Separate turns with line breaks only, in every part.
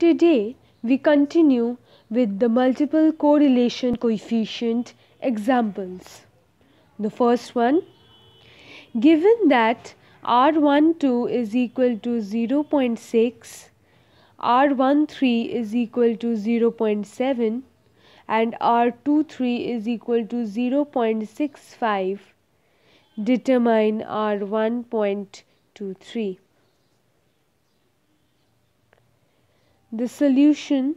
Today we continue with the multiple correlation coefficient examples. The first one given that R12 is equal to 0.6, R13 is equal to 0.7 and R23 is equal to 0.65 determine R1.23. The solution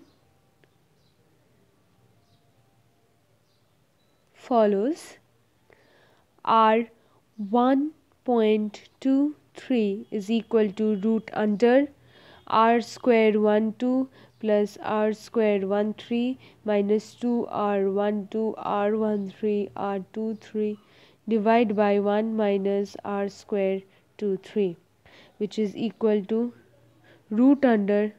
follows R 1.23 is equal to root under R square 1 2 plus R square 1 3 minus 2 R 1 2 R 1 3 R 2 3 divide by 1 minus R square 2 3 which is equal to root under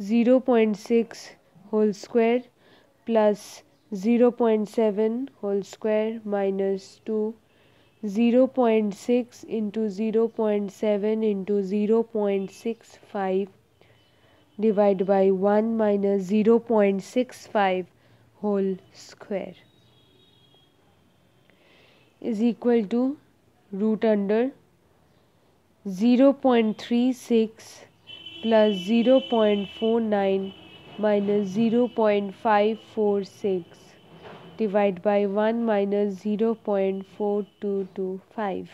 0.6 whole square plus 0.7 whole square minus 2 0.6 into 0.7 into 0.65 divided by 1 minus 0.65 whole square is equal to root under 0.36 plus 0.49 minus 0.546 divided by 1 minus 0.4225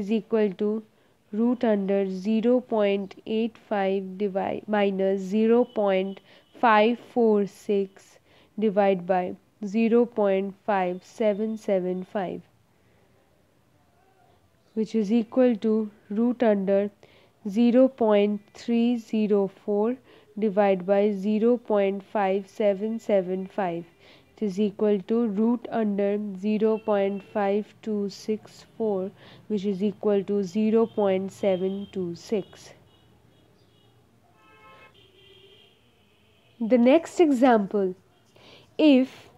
is equal to root under 0.85 divide minus 0.546 divided by 0.5775 which is equal to root under 0.304 divided by 0.5775 it is equal to root under 0.5264 which is equal to 0.726 the next example. If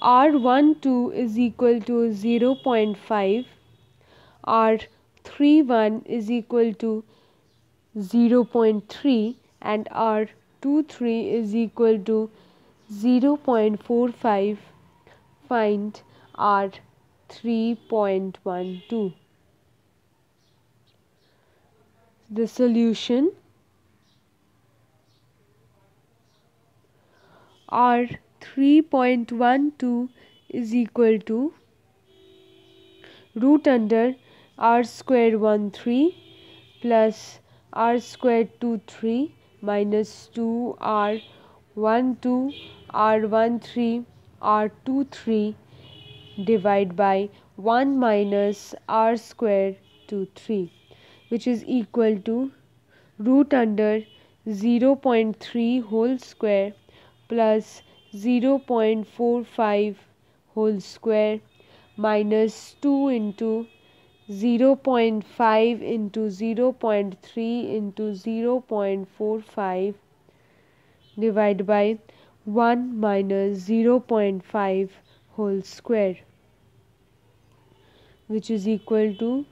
r12 is equal to 0.5 r31 is equal to 0.3 and R23 is equal to 0.45 find R3.12 the solution? R3.12 is equal to root under R square 1 3 plus r square 2 3 minus 2 r 1 2 r 1 3 r 2 3 divide by 1 minus r square 2 3 which is equal to root under 0.3 whole square plus 0.45 whole square minus 2 into 0.5 into 0.3 into 0.45 divided by 1 minus 0.5 whole square which is equal to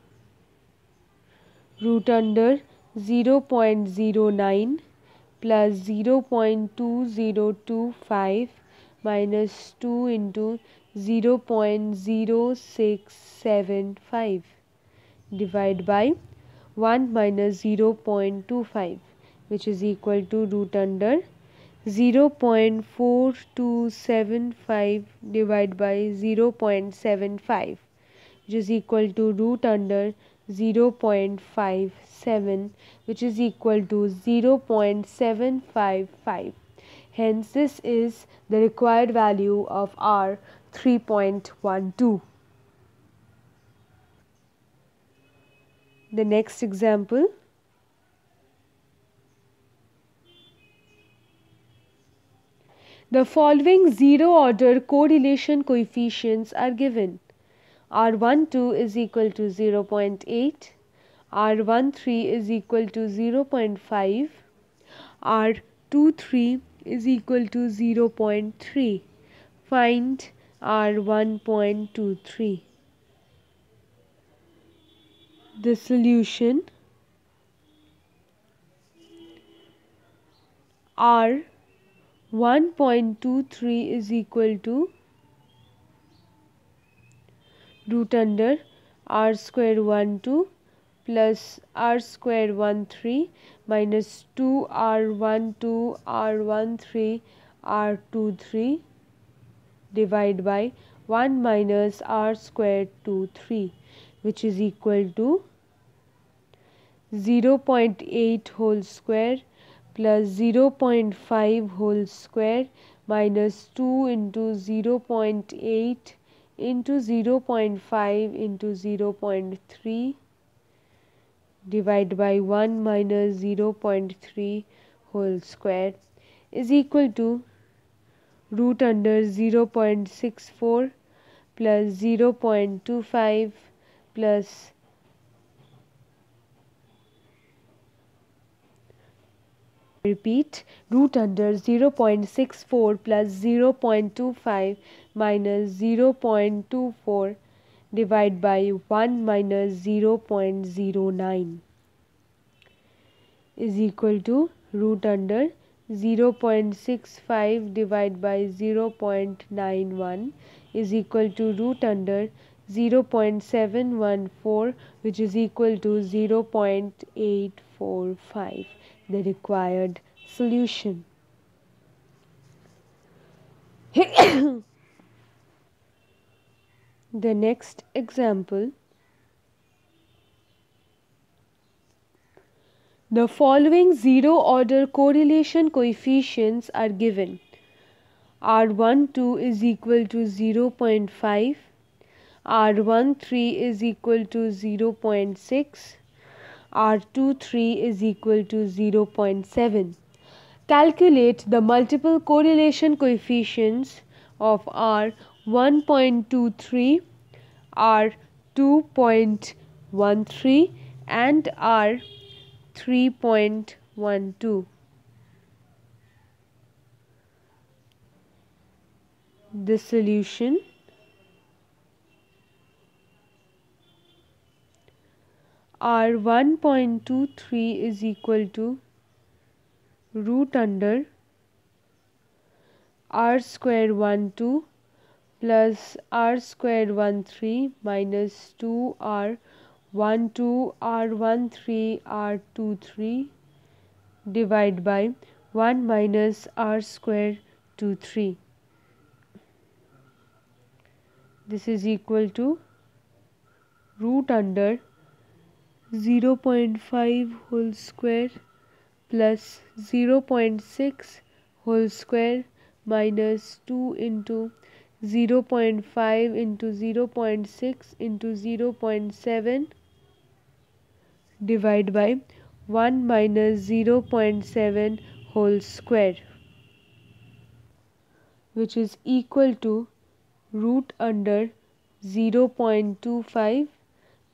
root under 0.09 plus 0.2025 minus 2 into 0.0675 divide by 1 minus 0.25 which is equal to root under 0.4275 divided by 0.75 which is equal to root under 0.57 which is equal to 0.755 hence this is the required value of r 3.12 the next example The following zero order correlation coefficients are given. R12 is equal to 0.8, R13 is equal to 0.5, R23 is equal to 0.3. Find R1.23. The solution r 1.23 is equal to root under r square 1 2 plus r square 1 3 minus 2 r 1 2 r 1 3 r 2 3 divide by 1 minus r square 2 3 which is equal to 0.8 whole square plus 0.5 whole square minus 2 into 0.8 into 0.5 into 0.3 divided by 1 minus 0.3 whole square is equal to root under 0.64 plus 0.25 plus repeat root under 0.64 plus 0.25 minus 0.24 divide by 1 minus 0.09 is equal to root under 0.65 divided by 0.91 is equal to root under 0.714 which is equal to 0.845 the required solution. the next example The following zero order correlation coefficients are given. R12 is equal to 0.5, R13 is equal to 0.6, R23 is equal to 0.7. Calculate the multiple correlation coefficients of R 1.23, R 2.13 and R 3.12. The solution R 1.23 is equal to root under R square 1 2 plus R square 1 3 minus 2 R 1 2 R 1 3 R 2 3 divide by 1 minus R square 2 3. This is equal to root under 0.5 whole square plus 0.6 whole square minus 2 into 0.5 into 0.6 into 0.7 divide by 1 minus 0.7 whole square which is equal to root under 0.25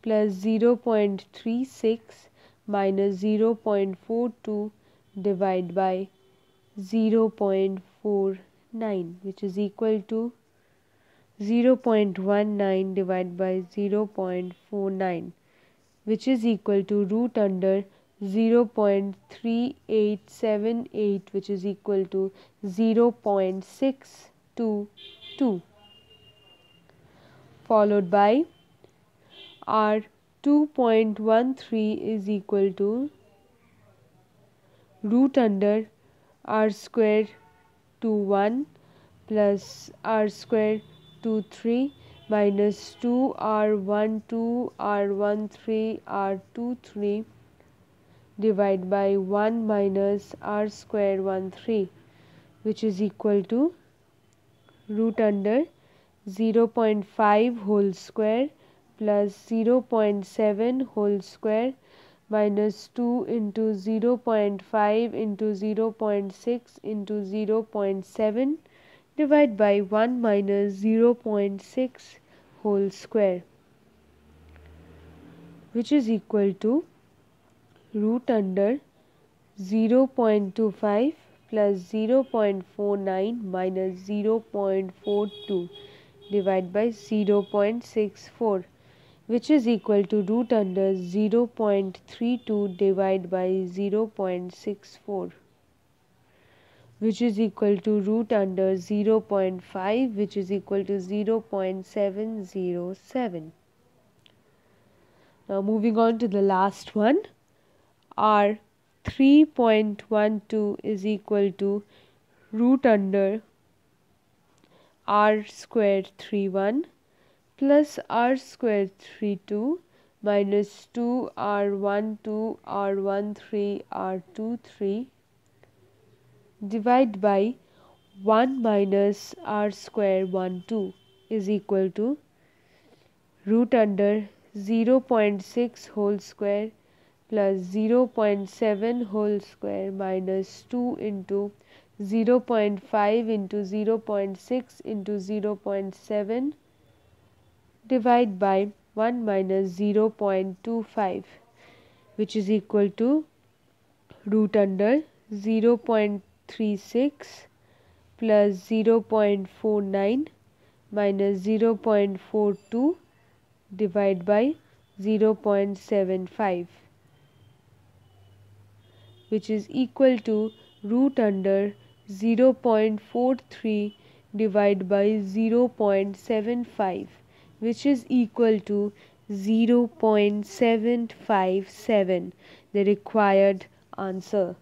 plus 0.36 minus 0.42 divided by 0.49 which is equal to 0.19 divided by 0.49 which is equal to root under 0.3878 which is equal to 0.622 followed by R 2.13 is equal to root under R square 2 1 plus R square 2 3 minus 2 R 1 2 R 1 3 R 2 3 divide by 1 minus R square 1 3 which is equal to root under 0.5 whole square plus 0.7 whole square minus 2 into 0.5 into 0.6 into 0.7 divided by 1 minus 0.6 whole square which is equal to root under 0.25 plus 0.49 minus 0.42 divided by 0.64 which is equal to root under 0.32 divided by 0.64 which is equal to root under 0.5 which is equal to 0.707. Now moving on to the last one r 3.12 is equal to root under r square 31 plus r square 3 minus 2 2 r 1 2 r 1 3 r 2 3 divide by 1 minus r square 1 2 is equal to root under 0 0.6 whole square plus 0 0.7 whole square minus 2 into 0 0.5 into 0 0.6 into 0 0.7 divide by 1 minus 0 0.25 which is equal to root under 0 0.36 plus 0.49 minus 0.42 divided by 0.75 which is equal to root under 0.43 divided by 0.75 which is equal to 0.757 the required answer